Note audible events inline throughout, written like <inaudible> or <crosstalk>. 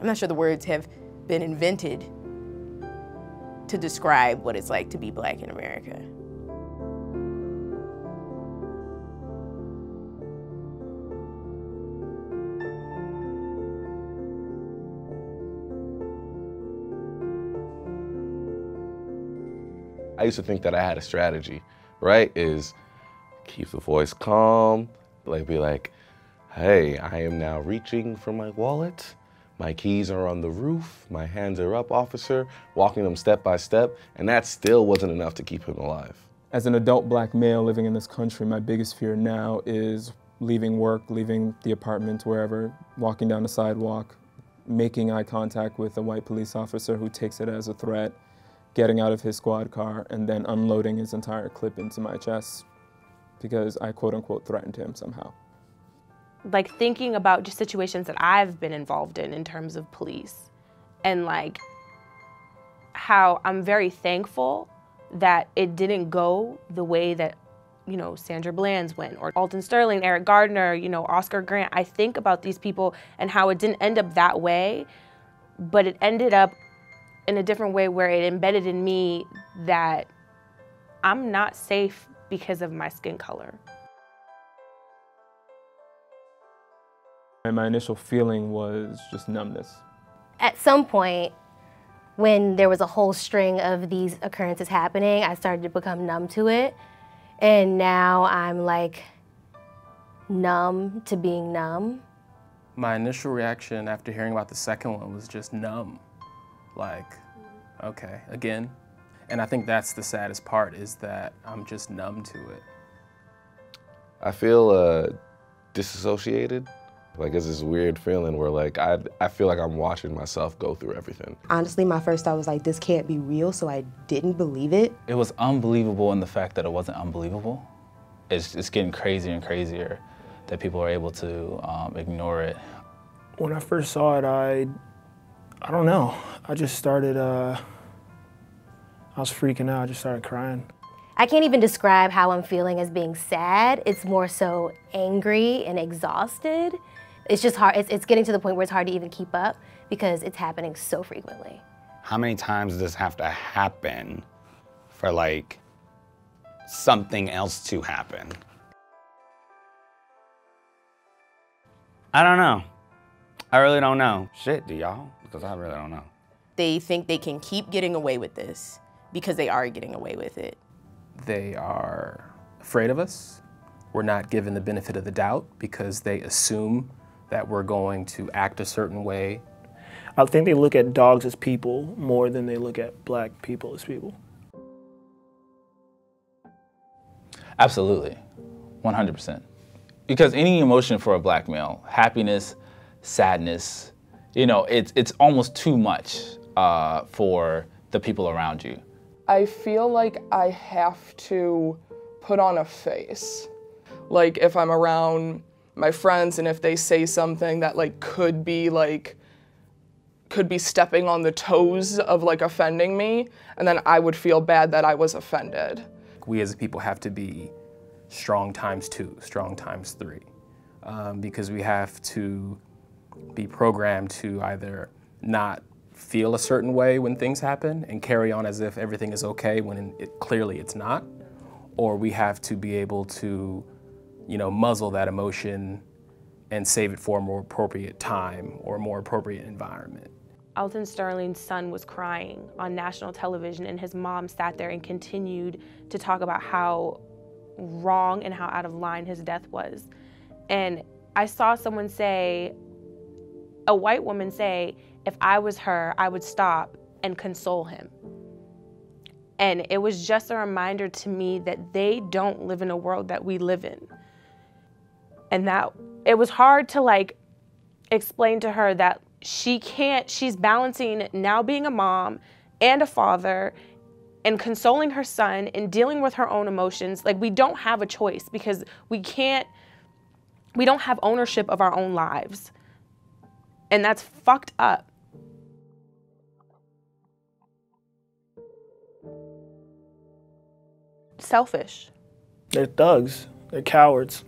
I'm not sure the words have been invented to describe what it's like to be black in America. I used to think that I had a strategy, right? Is keep the voice calm, like be like, hey, I am now reaching for my wallet. My keys are on the roof. My hands are up, officer, walking them step by step. And that still wasn't enough to keep him alive. As an adult black male living in this country, my biggest fear now is leaving work, leaving the apartment, wherever, walking down the sidewalk, making eye contact with a white police officer who takes it as a threat, getting out of his squad car, and then unloading his entire clip into my chest because I quote unquote threatened him somehow. Like thinking about just situations that I've been involved in in terms of police and like how I'm very thankful that it didn't go the way that you know, Sandra Bland's went, or Alton Sterling, Eric Garner, you know, Oscar Grant. I think about these people and how it didn't end up that way, but it ended up in a different way where it embedded in me that I'm not safe because of my skin color. And my initial feeling was just numbness. At some point, when there was a whole string of these occurrences happening, I started to become numb to it. And now I'm like numb to being numb. My initial reaction after hearing about the second one was just numb. Like, okay, again. And I think that's the saddest part is that I'm just numb to it. I feel uh, disassociated. Like it's this weird feeling where like I, I feel like I'm watching myself go through everything. Honestly, my first thought was like, this can't be real, so I didn't believe it. It was unbelievable in the fact that it wasn't unbelievable. It's, it's getting crazier and crazier that people are able to um, ignore it. When I first saw it, I, I don't know. I just started, uh, I was freaking out. I just started crying. I can't even describe how I'm feeling as being sad. It's more so angry and exhausted. It's just hard, it's, it's getting to the point where it's hard to even keep up because it's happening so frequently. How many times does this have to happen for like something else to happen? I don't know. I really don't know. Shit, do y'all? Because I really don't know. They think they can keep getting away with this because they are getting away with it. They are afraid of us. We're not given the benefit of the doubt because they assume that we're going to act a certain way. I think they look at dogs as people more than they look at black people as people. Absolutely, 100%. Because any emotion for a black male, happiness, sadness, you know, it's, it's almost too much uh, for the people around you. I feel like I have to put on a face. Like if I'm around my friends and if they say something that like could be like could be stepping on the toes of like offending me and then I would feel bad that I was offended. We as people have to be strong times two, strong times three, um, because we have to be programmed to either not feel a certain way when things happen and carry on as if everything is okay when it, clearly it's not, or we have to be able to, you know, muzzle that emotion and save it for a more appropriate time or a more appropriate environment. Alton Sterling's son was crying on national television and his mom sat there and continued to talk about how wrong and how out of line his death was. And I saw someone say, a white woman say, if I was her, I would stop and console him. And it was just a reminder to me that they don't live in a world that we live in. And that it was hard to like explain to her that she can't, she's balancing now being a mom and a father and consoling her son and dealing with her own emotions. Like we don't have a choice because we can't, we don't have ownership of our own lives. And that's fucked up. Selfish. They're thugs. They're cowards.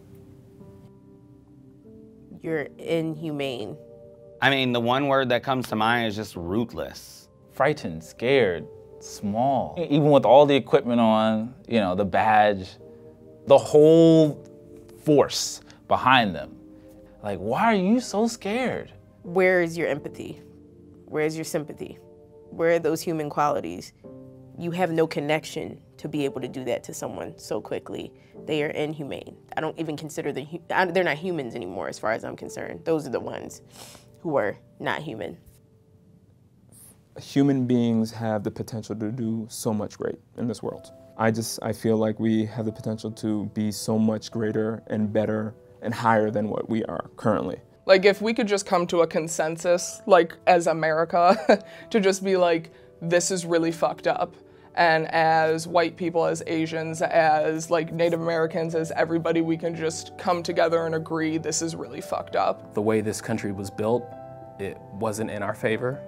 You're inhumane. I mean, the one word that comes to mind is just rootless. Frightened, scared, small. Even with all the equipment on, you know, the badge, the whole force behind them. Like, why are you so scared? Where is your empathy? Where is your sympathy? Where are those human qualities? You have no connection to be able to do that to someone so quickly. They are inhumane. I don't even consider them, I- they're not humans anymore as far as I'm concerned. Those are the ones who are not human. human beings have the potential to do so much great in this world. I just I feel like we have the potential to be so much greater and better and higher than what we are currently. Like if we could just come to a consensus, like as America, <laughs> to just be like, this is really fucked up. And as white people, as Asians, as like Native Americans, as everybody, we can just come together and agree this is really fucked up. The way this country was built, it wasn't in our favor.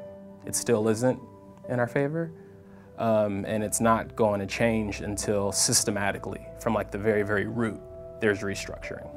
It still isn't in our favor. Um, and it's not going to change until systematically, from like the very, very root, there's restructuring.